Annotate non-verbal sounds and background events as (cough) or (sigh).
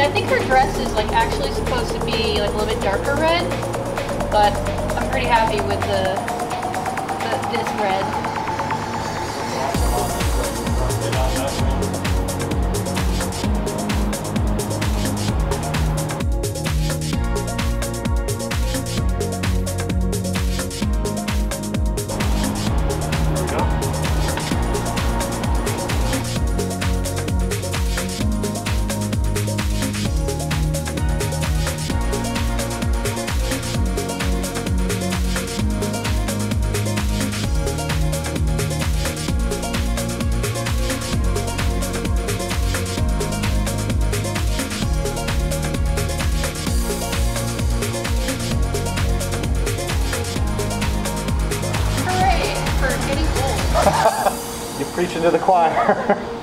I think her dress is like actually supposed to be like a little bit darker red, but I'm pretty happy with the, the this red. Preaching to the choir. (laughs)